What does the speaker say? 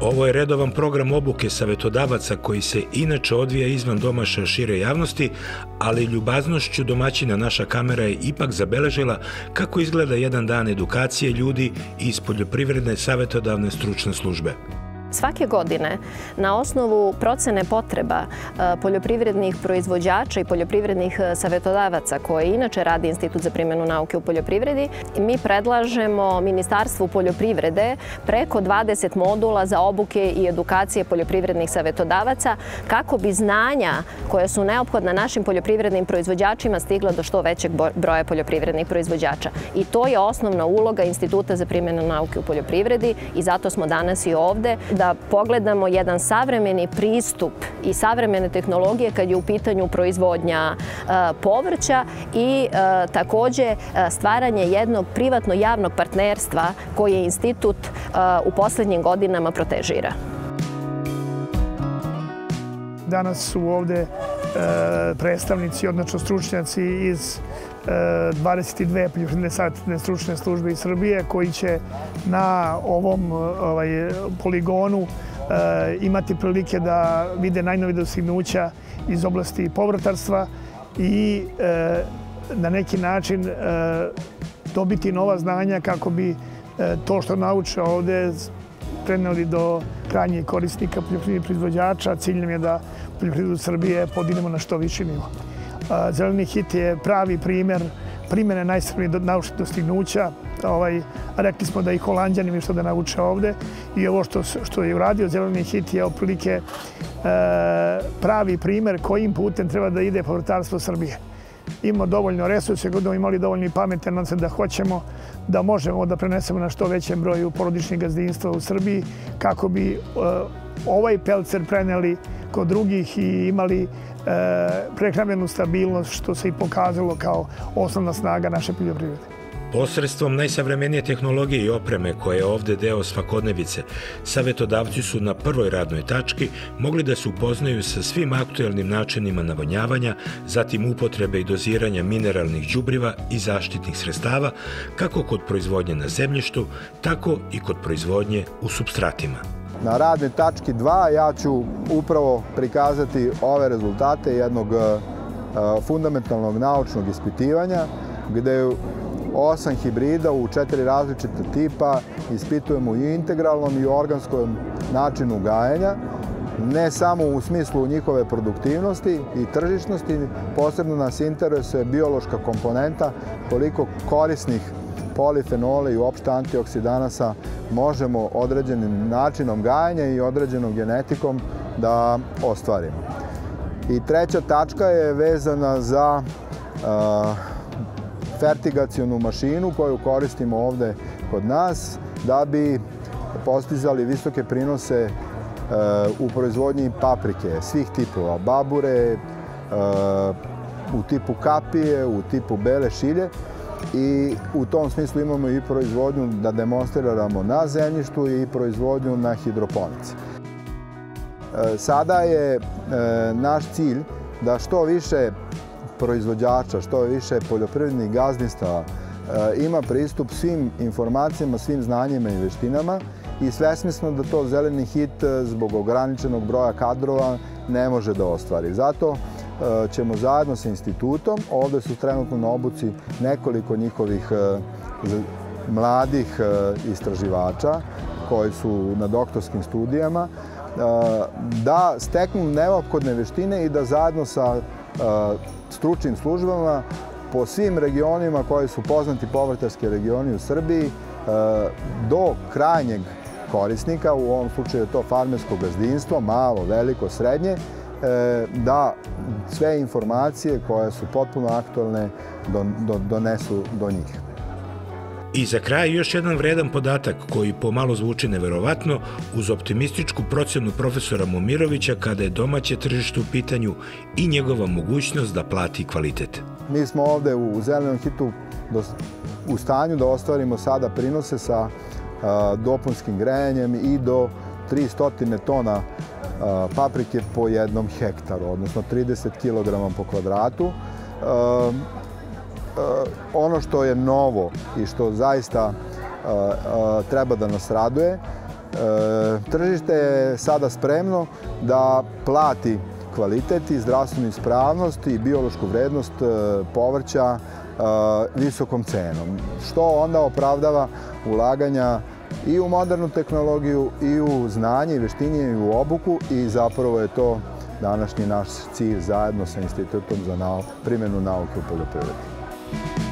Ovo je redovan program obuke savetodavaca koji se inače odvija izvan domaša šire javnosti, ali ljubaznošću domaćina naša kamera je ipak zabeležila kako izgleda jedan dan edukacije ljudi iz poljoprivredne savetodavne stručne službe. Svake godine na osnovu procene potreba e, poljoprivrednih proizvođača i poljoprivrednih e, savjetodavaca koje inače radi Institut za primjenu nauke u poljoprivredi, mi predlažemo Ministarstvu poljoprivrede preko 20 modula za obuke i edukacije poljoprivrednih savjetodavaca kako bi znanja koje su neophodna našim poljoprivrednim proizvođačima stigla do što većeg broja poljoprivrednih proizvođača. I to je osnovna uloga Instituta za primjenu nauke u poljoprivredi i zato smo danas i ovde da pogledamo jedan savremeni pristup i savremene tehnologije kad je u pitanju proizvodnja e, povrća i e, takođe e, stvaranje jednog privatno-javnog partnerstva koje institut u poslednjim godinama protežira. Danas su ovde predstavnici, odnosno stručnjaci iz 22 poljoprivredne savjetne stručne službe iz Srbije koji će na ovom ovaj, poligonu eh, imati prilike da vide najnovije dostignuća iz oblasti povrtarstva i eh, na neki način dobiti nova znanja kako bi to što nauče ovde preneli do krajnjih korisnika poljoprivrednih proizvođača. Cilj nam je da poljoprivredu Srbije podinemo na što viši nivo. Zeleni hit je pravi primer primjene najsrpnijih naučnih dostignuća. Ovaj, rekli smo da i holandjani imaju što da nauče ovde i ovo što, što je uradio Zeleni hit je oprilike e, pravi primer kojim putem treba da ide povrtarstvo Srbije. Imamo dovoljno resurse, godimo imali dovoljno i pamete, nam se da hoćemo da možemo da prenesemo na što većem broju porodičnih gazdinstva u Srbiji kako bi e, ovaj pelcer preneli kod drugih i imali E, prehrambenu stabilnost, što se i pokazalo kao osnovna snaga naše poljoprivrede. Posredstvom najsavremenije tehnologije i opreme koje je ovde deo svakodnevice, savetodavci su na prvoj radnoj tački mogli da se upoznaju sa svim aktuelnim načinima navodnjavanja, zatim upotrebe i doziranja mineralnih đubriva i zaštitnih sredstava, kako kod proizvodnje na zemljištu, tako i kod proizvodnje u substratima. Na radnoj tački 2 ja ću upravo prikazati ove rezultate jednog e, e, fundamentalnog naučnog ispitivanja gde osam hibrida u četiri različite tipa ispitujemo i integralnom i organskom načinu gajanja, ne samo u smislu njihove produktivnosti i tržišnosti, posebno nas interesuje biološka komponenta, koliko korisnih polifenole i uopšte antioksidanasa možemo određenim načinom gajanja i određenom genetikom da ostvarimo. I treća tačka je vezana za uh, fertigacijonu mašinu koju koristimo ovde kod nas da bi postizali visoke prinose uh, u proizvodnji paprike svih tipova, babure, uh, u tipu kapije, u tipu bele šilje, i u tom smislu imamo i proizvodnju da demonstriramo na zemljištu i proizvodnju na hidroponici. E, sada je e, naš cilj da što više proizvođača, što više poljoprivrednih gazdinstava e, ima pristup svim informacijama, svim znanjima i veštinama i svesni smo da to zeleni hit zbog ograničenog broja kadrova ne može da ostvari. Zato ćemo zajedno sa institutom, ovde su trenutno na obuci nekoliko njihovih e, mladih e, istraživača koji su na doktorskim studijama, e, da steknu neophodne veštine i da zajedno sa stručnim službama po svim regionima koji su poznati povrtarski regioni u Srbiji do krajnjeg korisnika, u ovom slučaju je to farmersko gazdinstvo, malo, veliko, srednje, E, da sve informacije koje su potpuno aktualne donesu do njih. I za kraj još jedan vredan podatak koji pomalo zvuči neverovatno uz optimističku procenu profesora Momirovića kada je domaće tržište u pitanju i njegova mogućnost da plati kvalitet. Mi smo ovde u Zelenom hitu u stanju da ostvarimo sada prinose sa dopunskim grejanjem i do 300 tona paprike po jednom hektaru, odnosno 30 kg po kvadratu. Ono što je novo i što zaista treba da nas raduje tržište je sada spremno da plati kvalitet i zdravstvenu ispravnost i biološku vrednost povrća visokom cenom, što onda opravdava ulaganja i u modernu tehnologiju, i u znanje, i veštinje, i u obuku i zapravo je to današnji naš cilj zajedno sa Institutom za primjenu nauke u poljoprivredi.